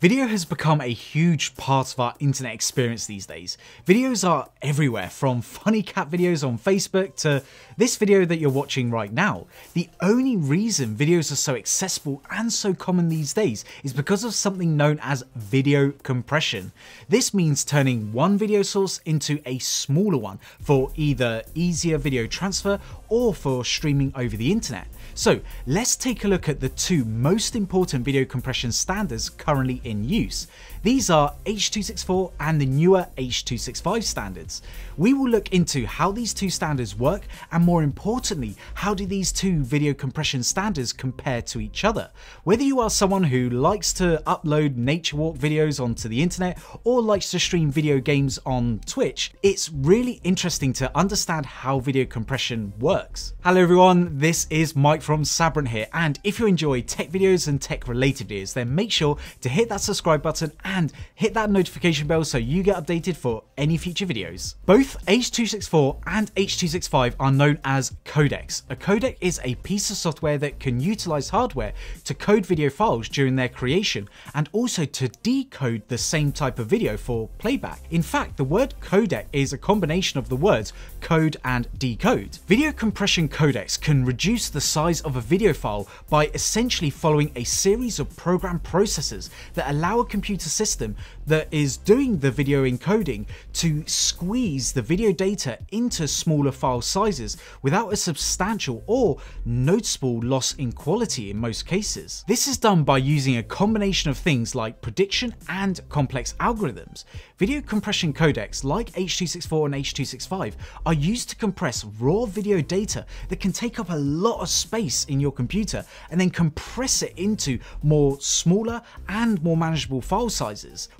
Video has become a huge part of our internet experience these days. Videos are everywhere, from funny cat videos on Facebook to this video that you're watching right now. The only reason videos are so accessible and so common these days is because of something known as video compression. This means turning one video source into a smaller one for either easier video transfer or for streaming over the internet. So let's take a look at the two most important video compression standards currently in use. These are H.264 and the newer H.265 standards. We will look into how these two standards work and more importantly, how do these two video compression standards compare to each other. Whether you are someone who likes to upload nature walk videos onto the internet or likes to stream video games on Twitch, it's really interesting to understand how video compression works. Hello everyone, this is Mike from Sabrent here and if you enjoy tech videos and tech related videos then make sure to hit that subscribe button and hit that notification bell so you get updated for any future videos. Both H.264 and H.265 are known as codecs. A codec is a piece of software that can utilize hardware to code video files during their creation and also to decode the same type of video for playback. In fact, the word codec is a combination of the words code and decode. Video compression codecs can reduce the size of a video file by essentially following a series of program processes that allow a computer system that is doing the video encoding to squeeze the video data into smaller file sizes without a substantial or noticeable loss in quality in most cases. This is done by using a combination of things like prediction and complex algorithms. Video compression codecs like H.264 and H.265 are used to compress raw video data that can take up a lot of space in your computer and then compress it into more smaller and more manageable file sizes.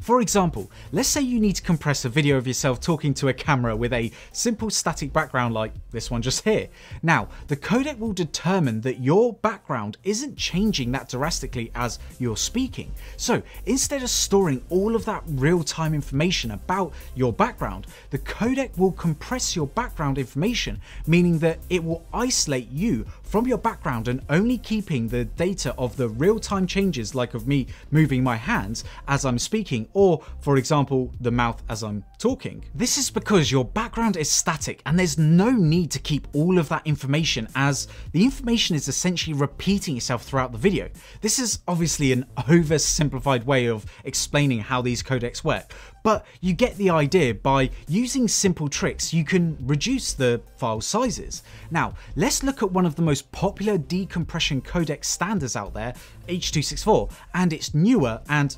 For example, let's say you need to compress a video of yourself talking to a camera with a simple static background like this one just here. Now, the codec will determine that your background isn't changing that drastically as you're speaking. So instead of storing all of that real-time information about your background, the codec will compress your background information, meaning that it will isolate you from your background and only keeping the data of the real-time changes like of me moving my hands as I'm speaking or for example the mouth as I'm talking. This is because your background is static and there's no need to keep all of that information as the information is essentially repeating itself throughout the video. This is obviously an oversimplified way of explaining how these codecs work, but you get the idea by using simple tricks you can reduce the file sizes. Now let's look at one of the most popular decompression codec standards out there, H.264, and its newer and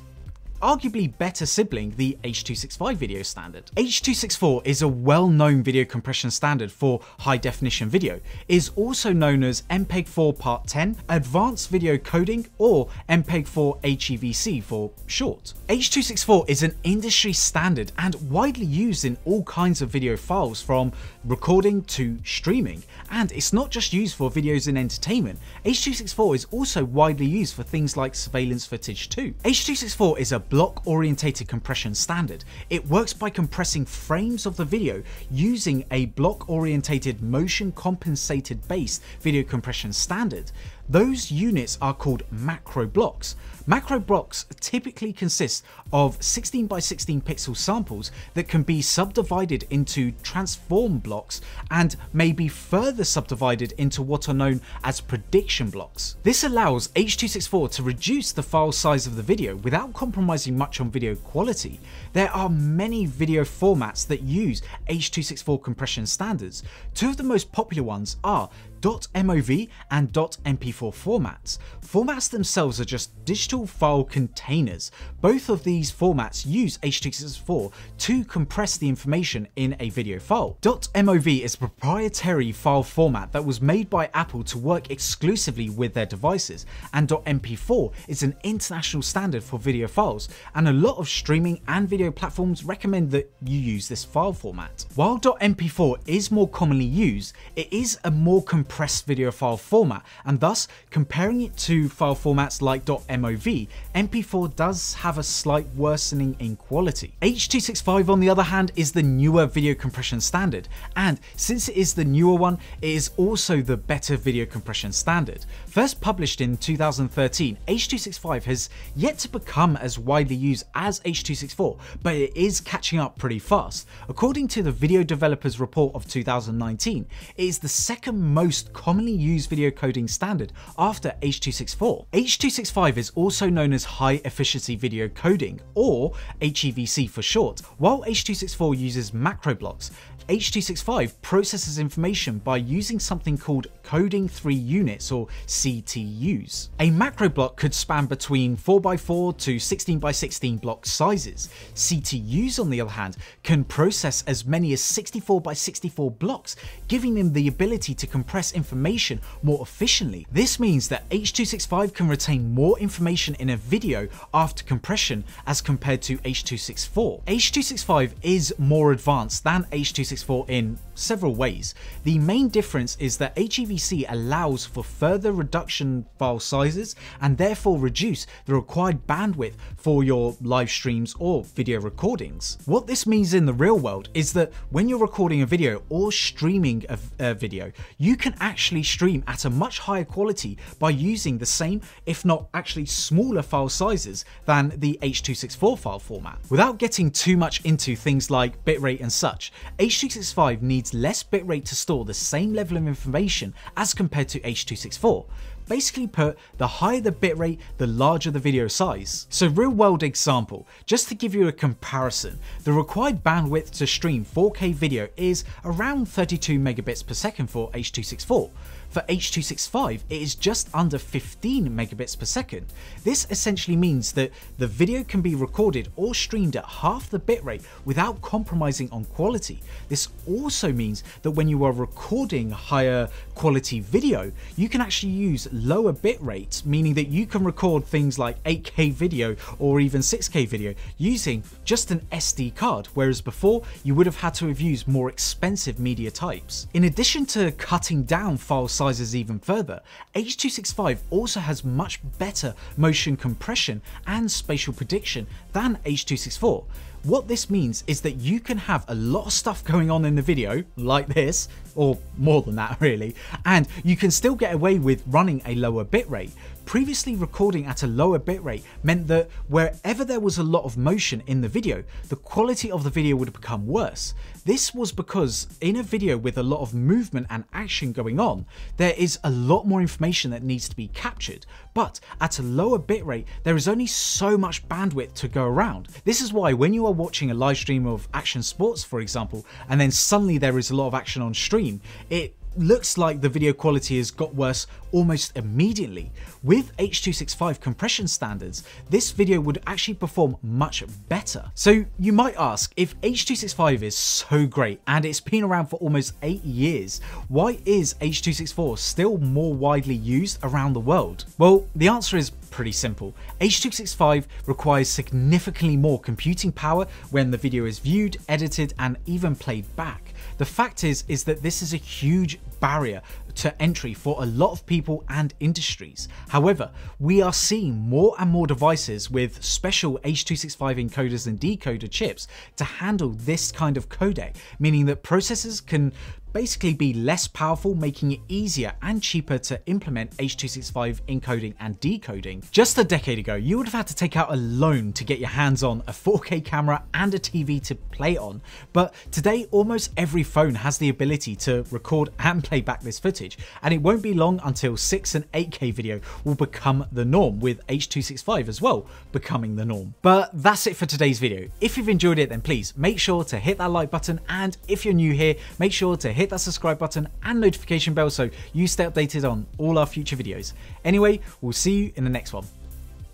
arguably better sibling, the H.265 video standard. H.264 is a well-known video compression standard for high definition video. Is also known as MPEG-4 Part 10, Advanced Video Coding, or MPEG-4 HEVC for short. H.264 is an industry standard and widely used in all kinds of video files from recording to streaming, and it's not just used for videos in entertainment. H.264 is also widely used for things like surveillance footage too. H.264 is a block orientated compression standard. It works by compressing frames of the video using a block orientated motion compensated based video compression standard. Those units are called macro blocks. Macro blocks typically consist of 16 by 16 pixel samples that can be subdivided into transform blocks and may be further subdivided into what are known as prediction blocks. This allows H.264 to reduce the file size of the video without compromising much on video quality. There are many video formats that use H.264 compression standards. Two of the most popular ones are .mov and .mp4 formats. Formats themselves are just digital file containers. Both of these formats use H.264 to compress the information in a video file. .mov is a proprietary file format that was made by Apple to work exclusively with their devices, and .mp4 is an international standard for video files, and a lot of streaming and video platforms recommend that you use this file format. While .mp4 is more commonly used, it is a more compressed compressed video file format, and thus, comparing it to file formats like .mov, MP4 does have a slight worsening in quality. H.265 on the other hand is the newer video compression standard, and since it is the newer one, it is also the better video compression standard. First published in 2013, H.265 has yet to become as widely used as H.264, but it is catching up pretty fast. According to the Video Developers Report of 2019, it is the second most commonly used video coding standard after H.264. H.265 is also known as High Efficiency Video Coding, or HEVC for short, while H.264 uses macro blocks. H.265 processes information by using something called coding tree units or CTUs. A macro block could span between 4x4 to 16x16 block sizes. CTUs on the other hand can process as many as 64x64 blocks, giving them the ability to compress information more efficiently. This means that H.265 can retain more information in a video after compression as compared to H.264. H.265 is more advanced than H.264 for in several ways. The main difference is that HEVC allows for further reduction file sizes and therefore reduce the required bandwidth for your live streams or video recordings. What this means in the real world is that when you're recording a video or streaming a, a video, you can actually stream at a much higher quality by using the same, if not actually smaller file sizes than the H.264 file format. Without getting too much into things like bitrate and such, H.265 needs less bitrate to store the same level of information as compared to H.264. Basically put, the higher the bitrate, the larger the video size. So real world example, just to give you a comparison, the required bandwidth to stream 4K video is around 32 megabits per second for H.264. For H.265, it is just under 15 megabits per second. This essentially means that the video can be recorded or streamed at half the bitrate without compromising on quality. This also means that when you are recording higher quality video, you can actually use lower bit rates, meaning that you can record things like 8K video or even 6K video using just an SD card, whereas before you would have had to have used more expensive media types. In addition to cutting down file sizes even further, H.265 also has much better motion compression and spatial prediction than H.264. What this means is that you can have a lot of stuff going on in the video, like this, or more than that really, and you can still get away with running a lower bitrate. Previously recording at a lower bitrate meant that wherever there was a lot of motion in the video, the quality of the video would become worse. This was because in a video with a lot of movement and action going on, there is a lot more information that needs to be captured, but at a lower bitrate, there is only so much bandwidth to go around. This is why when you are watching a live stream of action sports, for example, and then suddenly there is a lot of action on stream, it looks like the video quality has got worse almost immediately. With H.265 compression standards, this video would actually perform much better. So you might ask, if H.265 is so great and it's been around for almost 8 years, why is H.264 still more widely used around the world? Well, the answer is pretty simple. H.265 requires significantly more computing power when the video is viewed, edited, and even played back. The fact is, is that this is a huge barrier to entry for a lot of people and industries. However, we are seeing more and more devices with special H.265 encoders and decoder chips to handle this kind of codec, meaning that processors can basically be less powerful, making it easier and cheaper to implement H.265 encoding and decoding. Just a decade ago, you would have had to take out a loan to get your hands on a 4K camera and a TV to play on, but today almost every phone has the ability to record and play back this footage, and it won't be long until 6 and 8K video will become the norm, with H.265 as well becoming the norm. But that's it for today's video. If you've enjoyed it, then please make sure to hit that like button, and if you're new here, make sure to hit hit that subscribe button and notification bell so you stay updated on all our future videos. Anyway, we'll see you in the next one.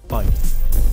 Bye.